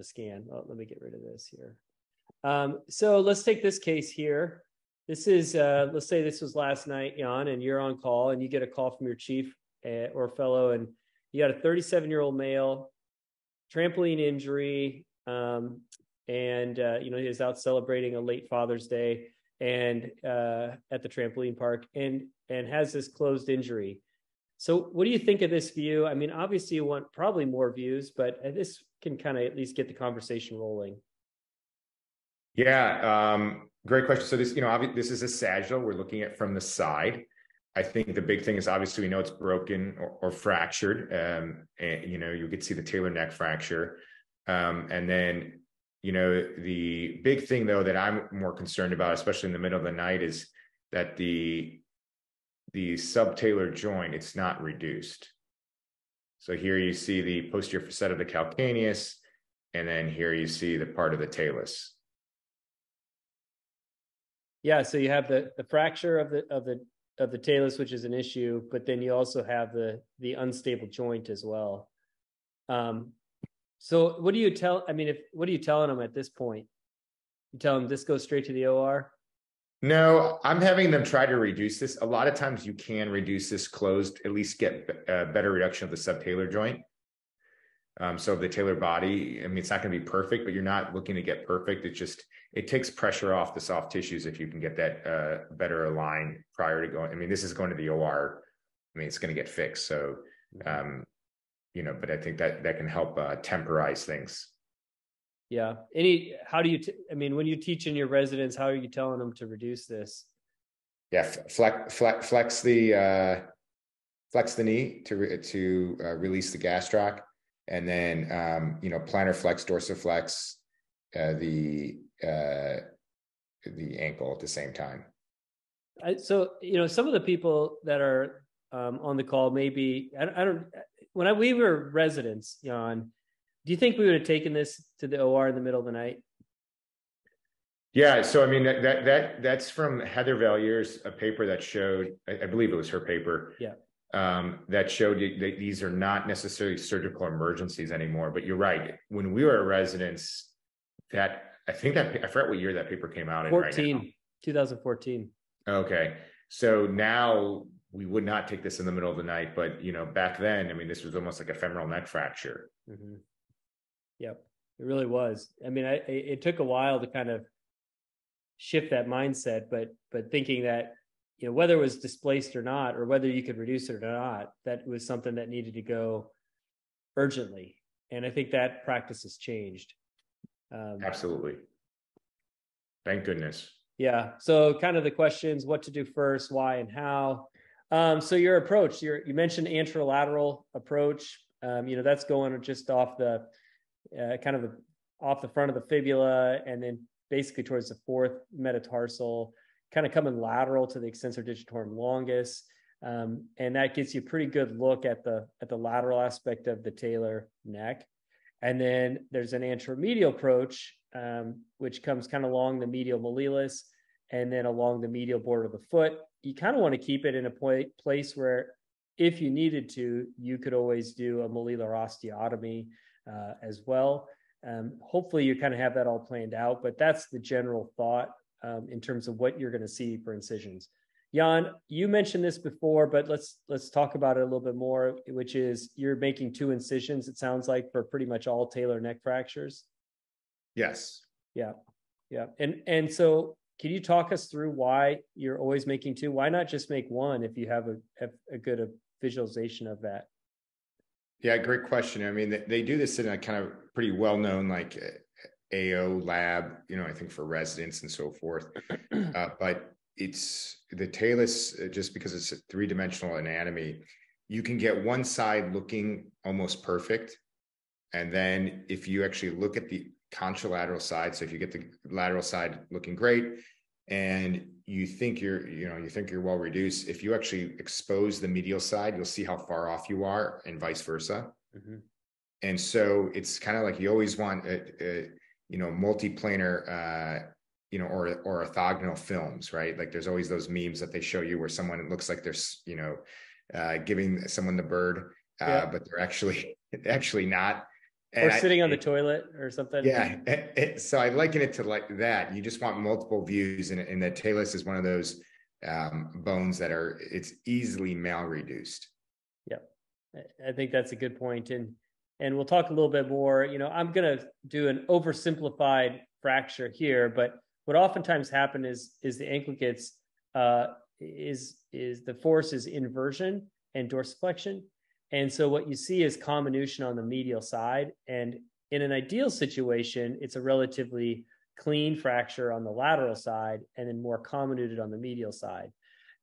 the scan. Oh, let me get rid of this here. Um, so let's take this case here. This is, uh, let's say this was last night, Jan, and you're on call and you get a call from your chief uh, or fellow, and you got a 37 year old male, trampoline injury, um, and uh, you know he out celebrating a late Father's Day and uh, at the trampoline park, and and has this closed injury. So, what do you think of this view? I mean, obviously, you want probably more views, but this can kind of at least get the conversation rolling. Yeah, um, great question. So this, you know, this is a sagittal. We're looking at from the side. I think the big thing is obviously we know it's broken or, or fractured. Um, and, you know, you could see the talar neck fracture. Um, and then, you know, the big thing though that I'm more concerned about, especially in the middle of the night, is that the the subtalar joint it's not reduced. So here you see the posterior facet of the calcaneus, and then here you see the part of the talus. Yeah, so you have the the fracture of the of the of the talus, which is an issue, but then you also have the the unstable joint as well. Um, so what do you tell? I mean, if what are you telling them at this point? You tell them this goes straight to the OR. No, I'm having them try to reduce this. A lot of times you can reduce this closed, at least get a better reduction of the subtalar joint. Um, so the talar body, I mean, it's not going to be perfect, but you're not looking to get perfect. It just it takes pressure off the soft tissues if you can get that uh, better aligned prior to going. I mean, this is going to the OR. I mean, it's going to get fixed. So, mm-hmm. um, you know, but I think that that can help uh, temporize things. Yeah. Any? How do you? T- I mean, when you teach in your residents, how are you telling them to reduce this? Yeah, flex flex, flex the uh, flex the knee to re- to uh, release the gastroc, and then um, you know plantar flex, dorsiflex uh, the uh, the ankle at the same time. so you know, some of the people that are um, on the call, maybe I, I don't. When I, we were residents, Jan, do you think we would have taken this to the OR in the middle of the night? Yeah, so I mean that that, that that's from Heather Vallier's a paper that showed, I, I believe it was her paper. Yeah. Um, that showed you that these are not necessarily surgical emergencies anymore. But you're right. When we were residents, that I think that I forgot what year that paper came out 14, in right 2014. Okay. So now we would not take this in the middle of the night, but you know, back then, I mean, this was almost like a femoral neck fracture. Mm-hmm. Yep, it really was. I mean, I, it took a while to kind of shift that mindset, but but thinking that you know whether it was displaced or not, or whether you could reduce it or not, that was something that needed to go urgently. And I think that practice has changed. Um, Absolutely. Thank goodness. Yeah. So, kind of the questions: what to do first, why, and how. Um, so, your approach. you you mentioned anterolateral approach. Um, you know, that's going just off the uh, kind of off the front of the fibula, and then basically towards the fourth metatarsal, kind of coming lateral to the extensor digitorum longus. Um, and that gets you a pretty good look at the at the lateral aspect of the talar neck. And then there's an anteromedial approach, um, which comes kind of along the medial malleolus and then along the medial border of the foot. You kind of want to keep it in a point, place where, if you needed to, you could always do a malleolar osteotomy uh, as well. Um, hopefully, you kind of have that all planned out, but that's the general thought um, in terms of what you're going to see for incisions. Jan, you mentioned this before, but let's let's talk about it a little bit more. Which is you're making two incisions. It sounds like for pretty much all talar neck fractures. Yes. Yeah, yeah, and and so can you talk us through why you're always making two? Why not just make one if you have a have a good a visualization of that? Yeah, great question. I mean, they, they do this in a kind of pretty well known like AO lab, you know, I think for residents and so forth. Uh, but it's the talus uh, just because it's a three-dimensional anatomy you can get one side looking almost perfect and then if you actually look at the contralateral side so if you get the lateral side looking great and you think you're you know you think you're well reduced if you actually expose the medial side you'll see how far off you are and vice versa mm-hmm. and so it's kind of like you always want a, a you know multiplanar uh, you know, or or orthogonal films, right? Like there's always those memes that they show you where someone looks like they're, you know, uh, giving someone the bird, uh, yeah. but they're actually actually not. Or sitting I, on the it, toilet or something. Yeah. It, it, so I liken it to like that. You just want multiple views, and, and the talus is one of those um, bones that are it's easily malreduced. Yeah, I think that's a good point, and and we'll talk a little bit more. You know, I'm going to do an oversimplified fracture here, but what oftentimes happen is is the ankle gets uh, is is the force is inversion and dorsiflexion, and so what you see is comminution on the medial side, and in an ideal situation, it's a relatively clean fracture on the lateral side and then more comminuted on the medial side.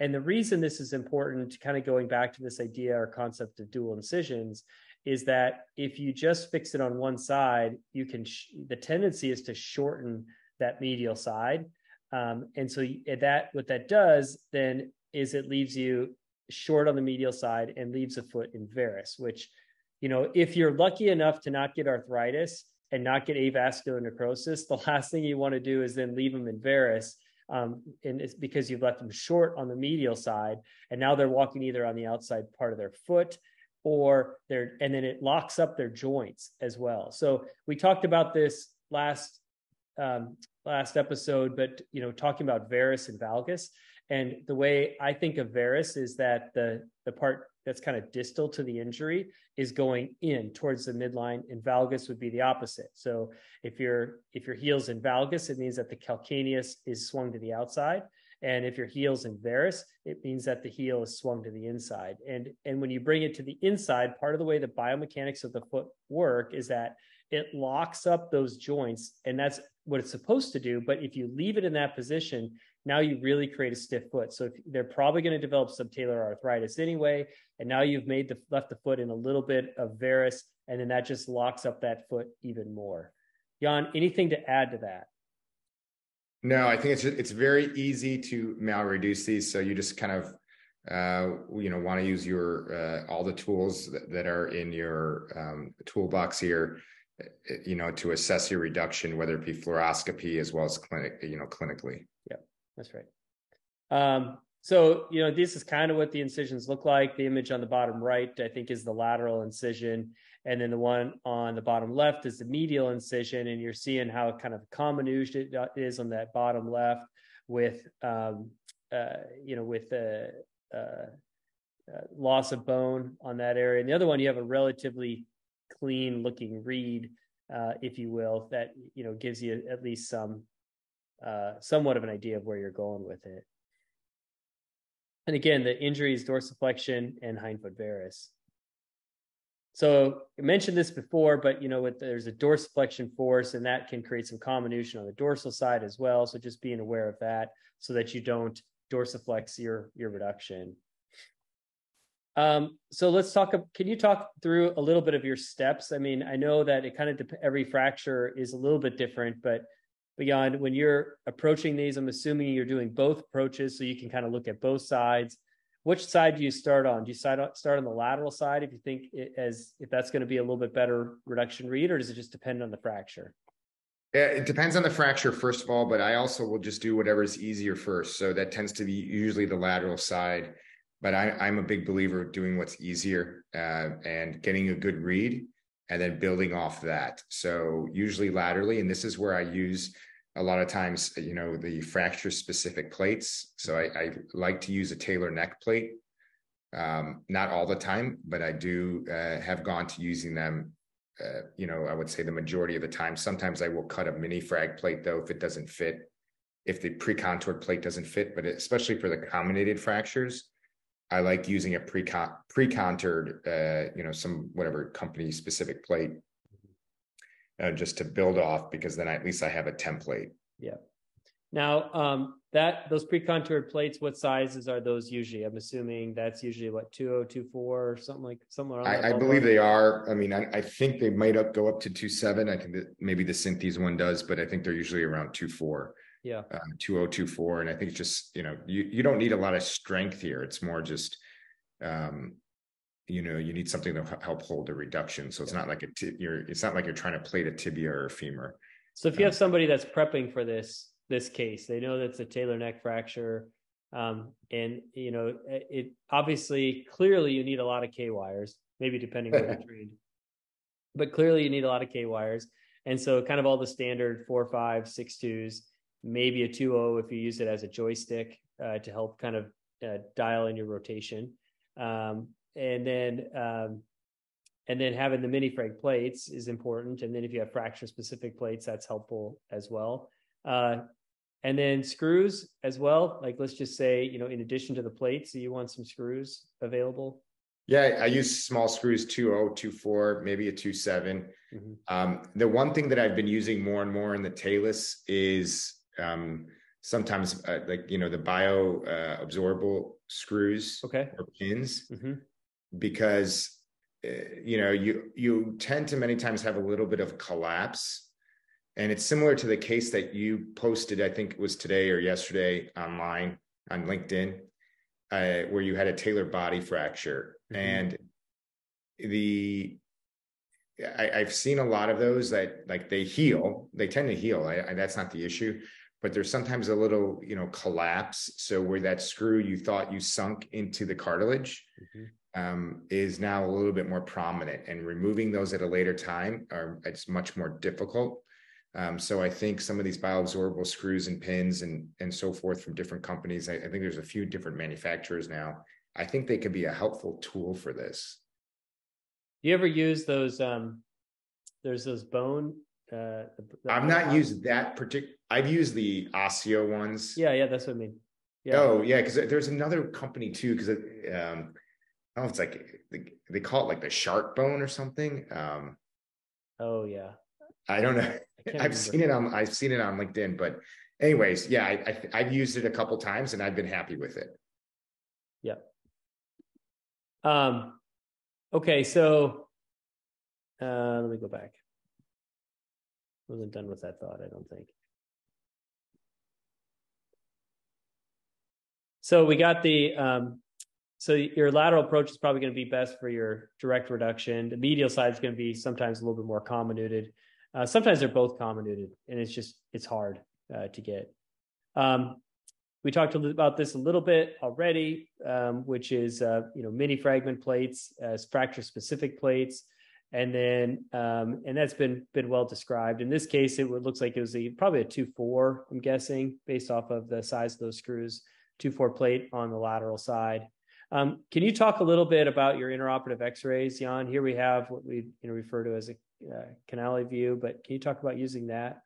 And the reason this is important, kind of going back to this idea or concept of dual incisions, is that if you just fix it on one side, you can, the tendency is to shorten that medial side. Um, and so that, what that does then is it leaves you short on the medial side and leaves a foot in varus, which, you know, if you're lucky enough to not get arthritis and not get avascular necrosis, the last thing you want to do is then leave them in varus. Um, and it's because you've left them short on the medial side, and now they're walking either on the outside part of their foot or they're and then it locks up their joints as well so we talked about this last um, last episode but you know talking about varus and valgus and the way i think of varus is that the the part that's kind of distal to the injury is going in towards the midline and valgus would be the opposite so if your if your heel's in valgus it means that the calcaneus is swung to the outside and if your heel's in varus, it means that the heel is swung to the inside. And, and when you bring it to the inside, part of the way the biomechanics of the foot work is that it locks up those joints. And that's what it's supposed to do. But if you leave it in that position, now you really create a stiff foot. So they're probably going to develop subtalar arthritis anyway. And now you've made the left the foot in a little bit of varus, and then that just locks up that foot even more. Jan, anything to add to that? No, I think it's it's very easy to malreduce these. So you just kind of uh, you know want to use your uh, all the tools that, that are in your um, toolbox here uh, you know to assess your reduction whether it be fluoroscopy as well as clinic you know clinically that's right um, so you know this is kind of what the incisions look like the image on the bottom right i think is the lateral incision and then the one on the bottom left is the medial incision, and you're seeing how kind of comminuted it uh, is on that bottom left with, um, uh, you know, with the uh, uh, loss of bone on that area. And the other one, you have a relatively clean looking read, uh, if you will, that you know gives you at least some uh, somewhat of an idea of where you're going with it. And again, the injury is dorsiflexion and hindfoot varus. So I mentioned this before, but you know, with, there's a dorsiflexion force, and that can create some comminution on the dorsal side as well. So just being aware of that, so that you don't dorsiflex your your reduction. Um, so let's talk. Can you talk through a little bit of your steps? I mean, I know that it kind of every fracture is a little bit different, but beyond when you're approaching these, I'm assuming you're doing both approaches, so you can kind of look at both sides which side do you start on? Do you start on the lateral side if you think as if that's going to be a little bit better reduction read, or does it just depend on the fracture? It depends on the fracture first of all, but I also will just do whatever is easier first. So that tends to be usually the lateral side. But I, am a big believer of doing what's easier uh, and getting a good read, and then building off that. So usually laterally, and this is where I use a lot of times, you know, the fracture specific plates. So I, I like to use a talar neck plate. Um, not all the time, but I do uh, have gone to using them. Uh, you know, I would say the majority of the time. Sometimes I will cut a mini frag plate though if it doesn't fit, if the pre-contoured plate doesn't fit. But especially for the comminuted fractures, I like using a pre-con pre-contoured, uh, you know, some whatever company specific plate uh, just to build off because then at least I have a template. Yeah. Now, um, that those pre-contoured plates, what sizes are those usually? I'm assuming that's usually what 2024 or something like somewhere. I, I believe they are. I mean, I, I think they might up go up to two seven. I think that maybe the Synthes one does, but I think they're usually around two four. Yeah, two four, and I think it's just you know you you don't need a lot of strength here. It's more just um, you know you need something to help hold the reduction so it's not like a t- you're it's not like you're trying to plate a tibia or a femur so if you um, have somebody that's prepping for this this case they know that's a talar neck fracture um, and you know it obviously clearly you need a lot of k wires maybe depending on the trained but clearly you need a lot of K wires. And so kind of all the standard four, five, six twos, maybe a 2.0 if you use it as a joystick uh, to help kind of uh, dial in your rotation. Um, and then um, and then having the mini frag plates is important. And then if you have fracture specific plates, that's helpful as well. Uh, and then screws as well. Like let's just say, you know, in addition to the plates, you want some screws available. Yeah, I use small screws 2.0, 2.4, maybe a 2.7. Mm-hmm. Um, the one thing that I've been using more and more in the talus is um, sometimes uh, like you know the bio uh, absorbable screws okay. or pins mm-hmm. because uh, you know you you tend to many times have a little bit of collapse and it's similar to the case that you posted i think it was today or yesterday online on linkedin uh, where you had a talar body fracture mm-hmm. and the I, have seen a lot of those that like they heal they tend to heal I, I, that's not the issue but there's sometimes a little you know collapse. So where that screw you thought you sunk into the cartilage mm-hmm. um, is now a little bit more prominent and removing those at a later time are it's much more difficult. Um, so i think some of these bioabsorbable screws and pins and and so forth from different companies I, I think there's a few different manufacturers now. I think they could be a helpful tool for this. You ever use those um there's those bone uh, the, I've not used that particular. I've used the OSSIO ones. Yeah, yeah, that's what I mean. Yeah. Oh, yeah, because there's another company too. Because um, I don't know, it's like they, they call it like the shark bone or something. Um, oh yeah. I don't know. I I've seen it on I've seen it on LinkedIn, but anyways, yeah, I, I have used it a couple times and I've been happy with it. Yeah. Um. Okay, so uh, let me go back wasn't done with that thought, I don't think. So we got the um, so your lateral approach is probably going to be best for your direct reduction. The medial side is going to be sometimes a little bit more comminuted. Uh, sometimes they're both comminuted, and it's just it's hard uh, to get. Um, we talked about this a little bit already, um, which is uh, you know mini fragment plates as fracture specific plates and then um, and that's been been well described. In this case, it looks like it was a, probably a two four. I'm guessing based off of the size of those screws, two four plate on the lateral side. Um, can you talk a little bit about your intraoperative X-rays, Jan? Here we have what we you know refer to as a uh, view, but can you talk about using that?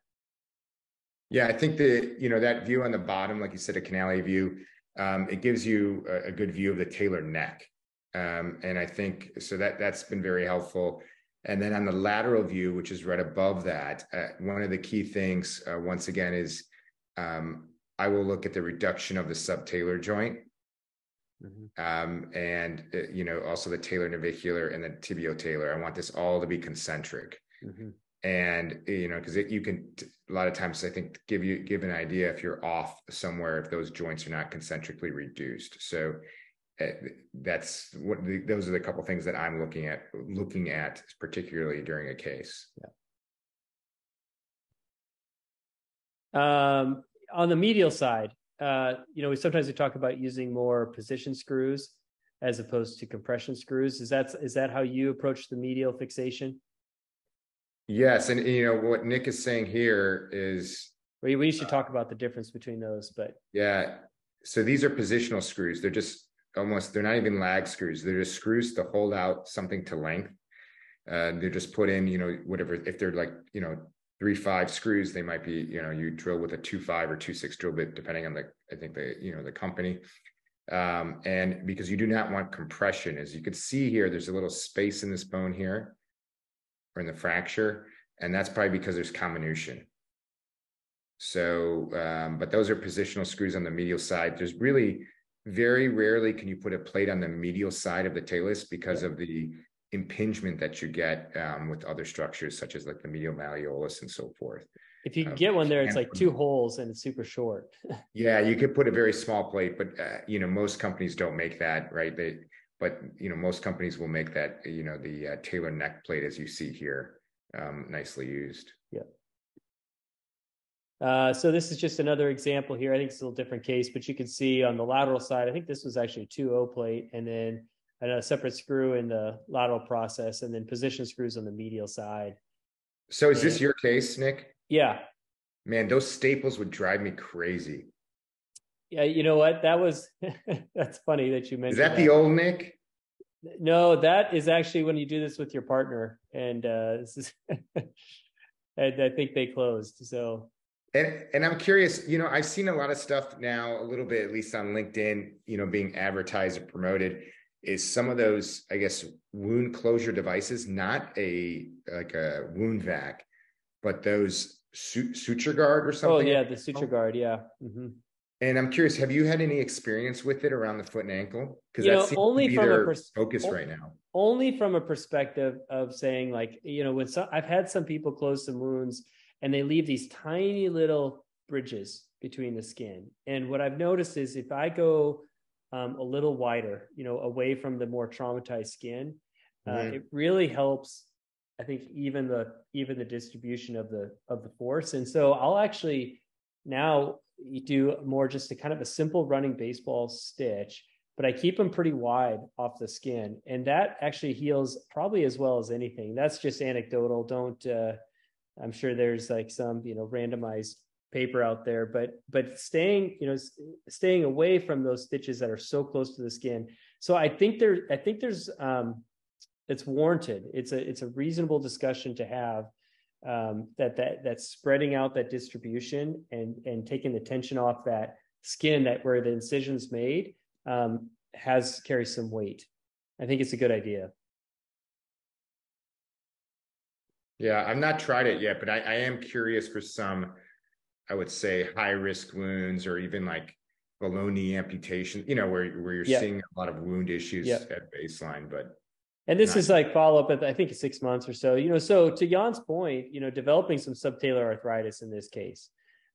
Yeah, I think the you know that view on the bottom, like you said, a Canale view, um, it gives you a, a, good view of the talar neck, um, and I think so that that's been very helpful. And then on the lateral view, which is right above that, uh, one of the key things, uh, once again, is um, I will look at the reduction of the subtalar joint. Mm-hmm. Um, and uh, you know also the talar navicular and the tibiotalar. I want this all to be concentric, mm-hmm. and you know because you can a lot of times I think give you give an idea if you're off somewhere if those joints are not concentrically reduced. So that's what the, those are the couple things that I'm looking at looking at particularly during a case. Yeah. Um, on the medial side, uh, you know, we sometimes we talk about using more position screws as opposed to compression screws. Is that is that how you approach the medial fixation? Yes, and you know what Nick is saying here is we we should uh, talk about the difference between those, but yeah. So these are positional screws. They're just almost they're not even lag screws. They're just screws to hold out something to length. Uh, they're just put in you know whatever if they're like you know three five screws they might be you know you drill with a two five or two six drill bit depending on the i think the you know the company. Um, and because you do not want compression as you can see here there's a little space in this bone here or in the fracture and that's probably because there's comminution. So um, but those are positional screws on the medial side. There's really very rarely can you put a plate on the medial side of the talus because yeah. of the impingement that you get um, with other structures such as like the medial malleolus and so forth. If you um, get one there, it's like two holes and it's super short. yeah, you could put a very small plate, but uh, you know most companies don't make that, right? They, but you know most companies will make that, you know, the uh, talar neck plate as you see here, um, nicely used. Yeah. Uh, so this is just another example here. I think it's a little different case, but you can see on the lateral side, I think this was actually a 2.0 plate. And then and a separate screw in the lateral process, and then position screws on the medial side. So is this your case, Nick? Yeah. Man, those staples would drive me crazy. Yeah, you know what? That was that's funny that you mentioned. Is that, that. the old Nick? No, that is actually when you do this with your partner, and uh, this is, and I think they closed. So, and and I'm curious. You know, I've seen a lot of stuff now, a little bit at least on LinkedIn. You know, being advertised or promoted is some of those, I guess, wound closure devices, not a like a wound vac, but those suture guard or oh, something. Oh yeah, the suture guard. Yeah. Mm-hmm. And I'm curious, have you had any experience with it around the foot and ankle? Because that know, seems only to be from their a pers- focus right now. Only from a perspective of saying, like, you know, when some, I've had some people close some wounds and they leave these tiny little bridges between the skin. And what I've noticed is if I go um, a little wider, you know, away from the more traumatized skin, uh, mm-hmm. it really helps. I think even the even the distribution of the of the force. And so I'll actually now do more just a kind of a simple running baseball stitch, but I keep them pretty wide off the skin. And that actually heals probably as well as anything. That's just anecdotal. Don't, uh, I'm sure there's like some, you know, randomized paper out there, but, but staying, you know, staying away from those stitches that are so close to the skin. So I think there, I think there's, um, it's warranted. It's a, it's a reasonable discussion to have um, that that that's spreading out that distribution and and taking the tension off that skin that where the incision's made um, has carries some weight. I think it's a good idea. Yeah, I've not tried it yet, but I, I am curious for some, I would say, high risk wounds or even like below knee amputation. You know, where where you're yep. seeing a lot of wound issues yep. at baseline, but and this is like follow up at I think six months or so. You know, so to Jan's point, you know, developing some subtalar arthritis in this case,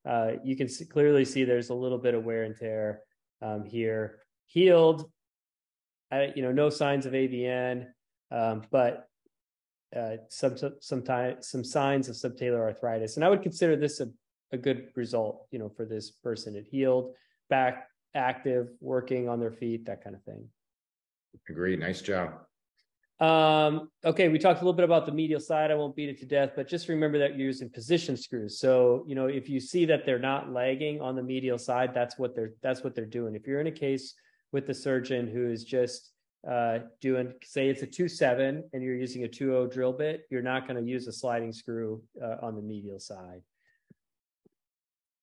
uh, you can see, clearly see there's a little bit of wear and tear um, here. Healed, uh, you know, no signs of AVN, um, but uh, some some time, some signs of subtalar arthritis, and I would consider this a, a good result. You know, for this person, it healed, back active, working on their feet, that kind of thing. Agree. Nice job. Um, okay, we talked a little bit about the medial side. I won't beat it to death, but just remember that you're using position screws. So, you know, if you see that they're not lagging on the medial side, that's what they're that's what they're doing. If you're in a case with the surgeon who is just uh, doing, say it's a two seven, and you're using a two zero drill bit, you're not going to use a sliding screw uh, on the medial side.